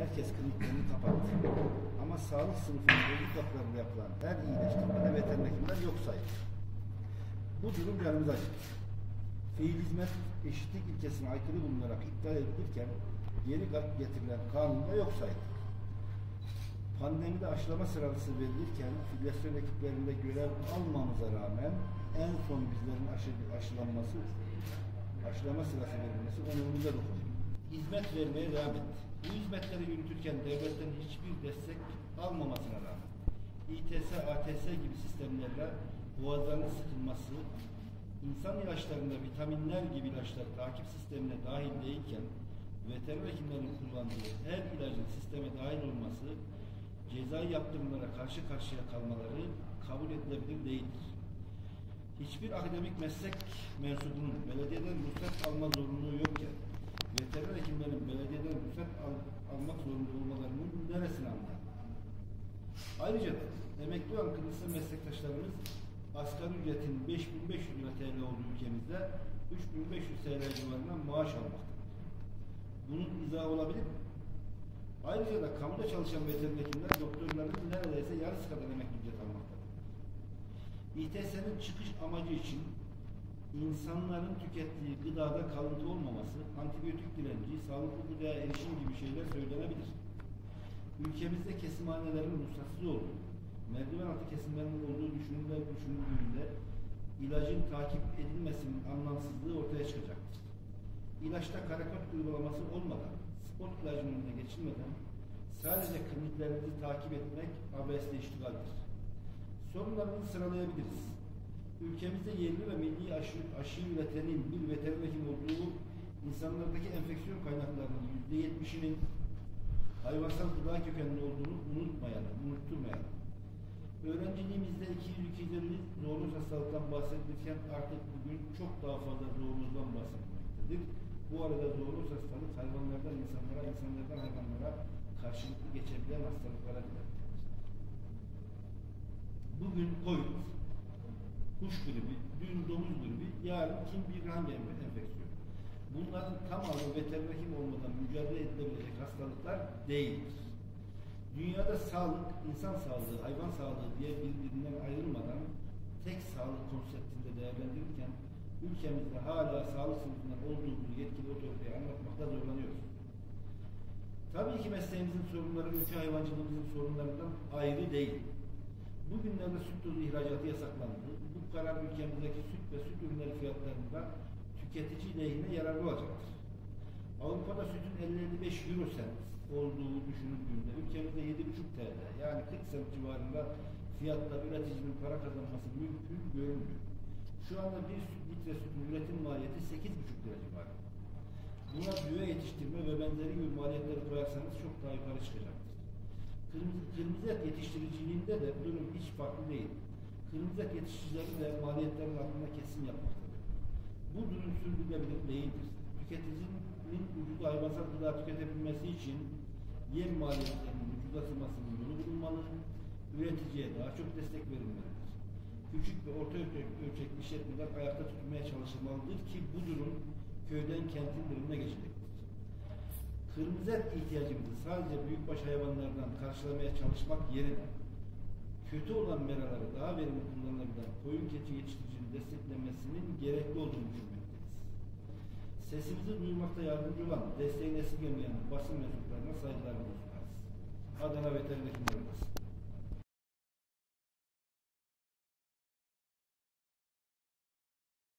herkes kliniklerini kapattı. Ama sağlık sınıfının belli kapılarında yapılan her iyileştirmede veteriner hekimler yok sayılır. Bu durum canımızı acıttı. Fiil hizmet eşitlik ilkesine aykırı bulunarak iptal edilirken geri getirilen kanunda yok sayılır. Pandemide aşılama sırası verilirken filyasyon ekiplerinde görev almamıza rağmen en son bizlerin aşı, aşılanması, aşılama sırası verilmesi onurumuza dokundu. Hizmet vermeye devam etti. Bu hizmetleri yürütürken devletten hiçbir destek almamasına rağmen İTS, ATS gibi sistemlerle boğazlarının sıkılması, insan ilaçlarında vitaminler gibi ilaçlar takip sistemine dahil değilken veteriner hekimlerin kullandığı her ilacın sisteme dahil olması cezai yaptırımlara karşı karşıya kalmaları kabul edilebilir değildir. Hiçbir akademik meslek mensubunun belediyeden ruhsat alma zorunluluğu yokken veteriner hekimlerin belediyeden ruhsat al, almak zorunda olmalarının neresini anlar? Ayrıca emekli olan kılıçlı meslektaşlarımız asgari ücretin 5500 lira TL olduğu ülkemizde 3500 TL civarında maaş almaktadır. Bunun izahı olabilir mi? Ayrıca da kamuda çalışan veteriner hekimler doktorların neredeyse yarısı kadar emekli ücret almaktadır. İTS'nin çıkış amacı için insanların tükettiği gıdada kalıntı olmaması, antibiyotik direnci, sağlıklı gıdaya erişim gibi şeyler söylenebilir. Ülkemizde kesimhanelerin ruhsatsız olduğu, merdiven altı kesimlerin olduğu düşünüldüğünde, düşünüldüğünde ilacın takip edilmesinin anlamsızlığı ortaya çıkacaktır. İlaçta karakot uygulaması olmadan, spot ilacının önüne geçilmeden sadece kliniklerinizi takip etmek abesle iştigaldir. Sorunlarımızı sıralayabiliriz. Ülkemizde yerli ve milli aşı, aşı üretenin bir veteriner hekim olduğu insanlardaki enfeksiyon kaynaklarının yüzde yetmişinin hayvansal gıda kökenli olduğunu unutmayalım, unutturmayalım. Öğrenciliğimizde 200-250 zoonuz hastalıktan bahsedilirken artık bugün çok daha fazla zoonuzdan bahsedilmektedir. Bu arada zoonuz hastalık hayvanlardan insanlara, insanlardan hayvanlara karşılıklı geçebilen hastalıklara demektedir. Bugün COVID, kuş gribi, dün domuz gribi, yarın kim bir hangi enfeksiyon. Bunların tamamı veteriner olmadan mücadele edilebilecek hastalıklar değildir. Dünyada sağlık, insan sağlığı, hayvan sağlığı diye birbirinden ayrılmadan tek sağlık konseptinde değerlendirirken ülkemizde hala sağlık sınıfından olduğumuz yetkili otoriteye anlatmakta zorlanıyoruz. Tabii ki mesleğimizin sorunları ülke hayvancılığımızın sorunlarından ayrı değil. Bugünlerde süt tozu ihracatı yasaklandı. Bu karar ülkemizdeki süt ve süt ürünleri fiyatlarında tüketici lehine yararlı olacaktır. Avrupa'da sütün 50-55 euro sent olduğu düşünüldüğünde ülkemizde 7,5 TL yani 40 sent civarında fiyatla üreticinin para kazanması mümkün görünmüyor. Şu anda bir litre sütün üretim maliyeti 8,5 lira civarında. Buna büyüye yetiştirme ve benzeri gibi maliyetleri koyarsanız çok daha yukarı çıkacaktır. Kırmızı, kırmızı et yetiştiriciliğinde de durum hiç farklı değil. Kırmızı et yetiştiricileri de maliyetlerin altında kesim yapmaktadır. Bu durum sürdürülebilir değildir. Tüketicinin ucuz hayvansal gıda tüketebilmesi için yem maliyetlerinin ucuzlatılmasının yolu bulunmalı, üreticiye daha çok destek verilmelidir. Küçük ve orta ölçekli işletmeler ayakta tutulmaya çalışılmalıdır ki bu durum köyden kentin durumuna geçecektir. Kırmızı et ihtiyacımızı sadece büyükbaş hayvanlardan karşılamaya çalışmak yerine kötü olan meraları daha verimli kullanılabilen koyun keçi yetiştiricinin desteklenmesinin gerekli olduğunu düşünmekteyiz. Sesimizi duyurmakta yardımcı olan, desteğini esirgemeyen basın mensuplarına saygılarımızı sunarız. Adana Veteriner Odası.